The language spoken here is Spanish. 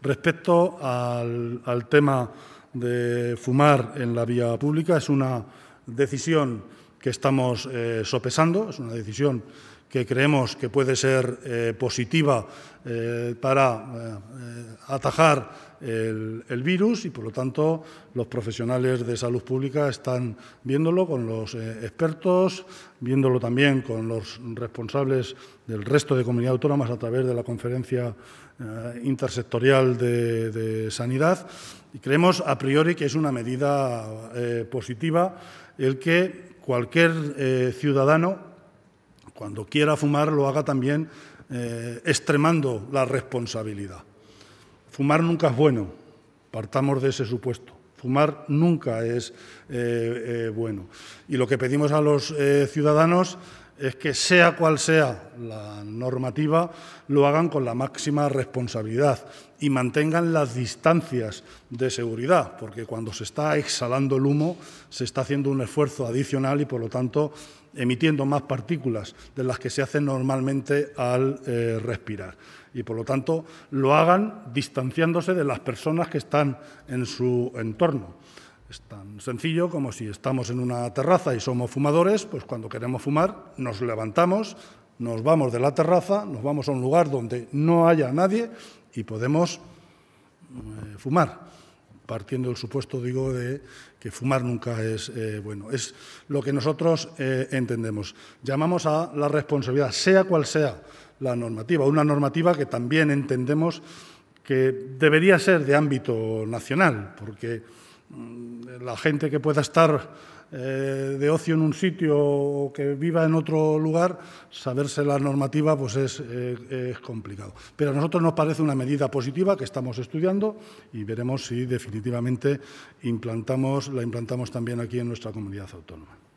Respecto al, tema de fumar en la vía pública, es una decisión que estamos eh, sopesando, es una decisión que creemos que puede ser eh, positiva eh, para atajar el, virus y, por lo tanto, los profesionales de salud pública están viéndolo con los expertos, viéndolo también con los responsables del resto de comunidades autónomas a través de la conferencia eh, intersectorial de, sanidad. Y creemos a priori que es una medida eh, positiva el que cualquier eh, ciudadano, cuando quiera fumar, lo haga también extremando la responsabilidad. Fumar nunca es bueno, partamos de ese supuesto. Fumar nunca es bueno. Y lo que pedimos a los ciudadanos es que sea cual sea la normativa, lo hagan con la máxima responsabilidad y mantengan las distancias de seguridad, porque cuando se está exhalando el humo se está haciendo un esfuerzo adicional y, por lo tanto, emitiendo más partículas de las que se hacen normalmente al eh, respirar. Y, por lo tanto, lo hagan distanciándose de las personas que están en su entorno. Es tan sencillo como si estamos en una terraza y somos fumadores, pues cuando queremos fumar nos levantamos, nos vamos de la terraza, nos vamos a un lugar donde no haya nadie y podemos eh, fumar, partiendo del supuesto, digo, de que fumar nunca es eh, bueno. Es lo que nosotros eh, entendemos. Llamamos a la responsabilidad, sea cual sea la normativa, una normativa que también entendemos que debería ser de ámbito nacional, porque la gente que pueda estar eh, de ocio en un sitio o que viva en otro lugar, saberse la normativa pues es, eh, es, complicado. Pero a nosotros nos parece una medida positiva que estamos estudiando y veremos si definitivamente implantamos, la implantamos también aquí en nuestra comunidad autónoma.